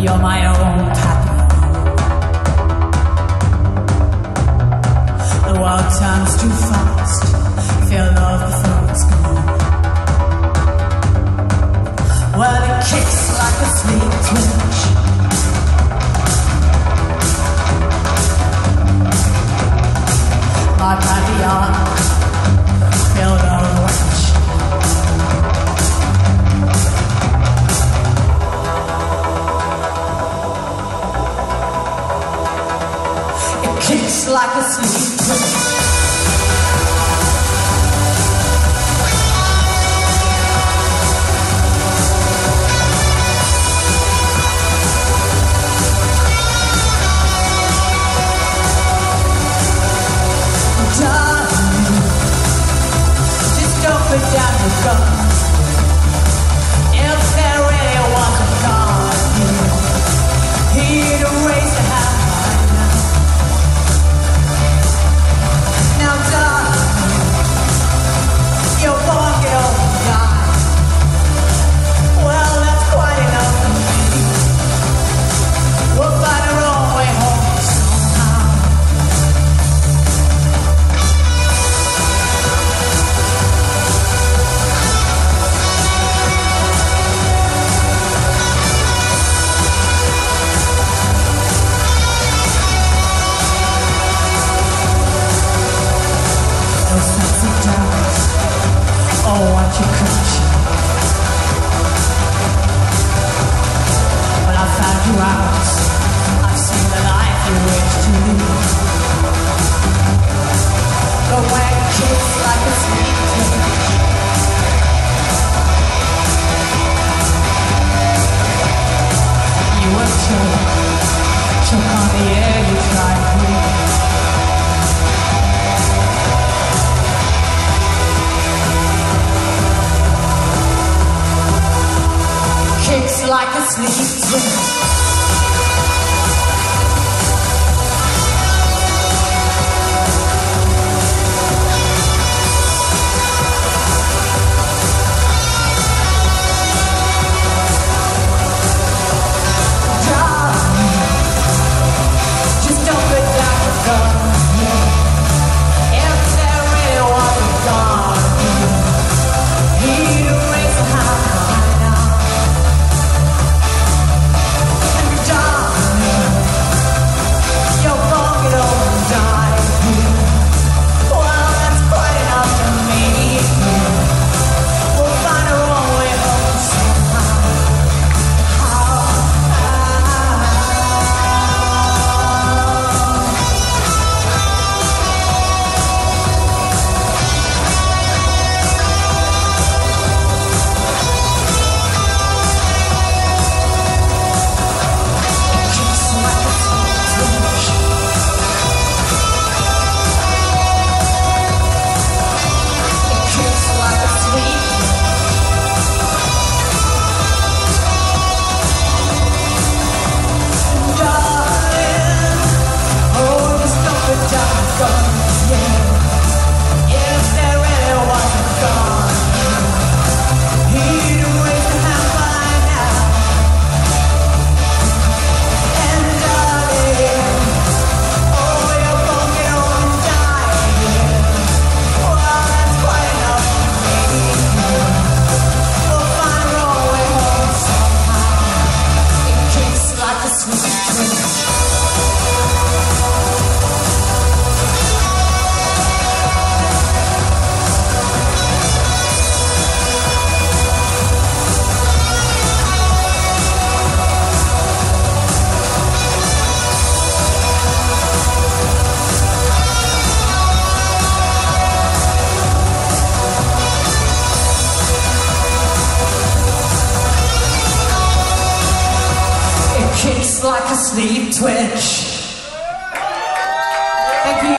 You're my own pattern. The world turns too fast. Feel. Well, it kicks like a I can sleep. Christmas. kicks like a sleep twitch.